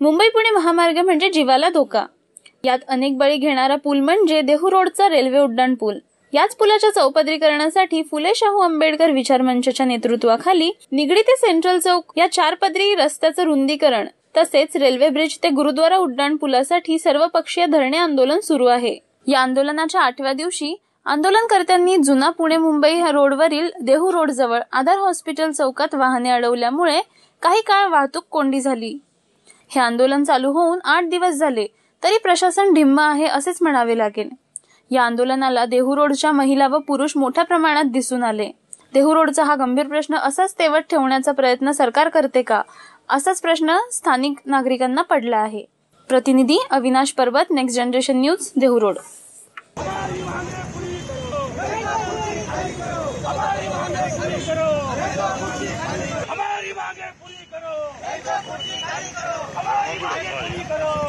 मुंबई पुणे महामार्ग म्हणजे जीवाला धोका. यात अनेक बळी घेणारा पूल म्हणजे देहू रोडचा रेल्वे उड्डाण पूल. याच पुलाच्या चौपदरीकरणासाठी फुले शाहू आंबेडकर विचार मंचच्या नेतृत्वाखाली निगडी ते सेंट्रल चौक या चारपदरी रस्त्याचं रुंदीकरण तसेच रेल्वे ब्रिज ते गुरुद्वारा उड्डाण पुलासाठी सर्वपक्षीय धरणे आंदोलन सुरू आहे. या आंदोलनाच्या आठव्या दिवशी आंदोलनकर्त्यांनी जुना पुणे मुंबई रोडवरील देहू रोड जवळ आधार हॉस्पिटल चौकात वाहने अडवल्यामुळे काही काळ वाहतूक कोंडी झाली. हे आंदोलन चालू होऊन आठ दिवस झाले तरी प्रशासन ढिम्म आहे असेच म्हणावे लागेल. या आंदोलनाला देहू रोडच्या महिला व पुरुष मोठ्या प्रमाणात दिसून आले. देहू रोडचा हा गंभीर प्रश्न असाच तेवत ठेवण्याचा प्रयत्न सरकार करते का? असाच प्रश्न स्थानिक नागरिकांना पडला आहे. प्रतिनिधी Avinash Parvat next generation news Dehu road करो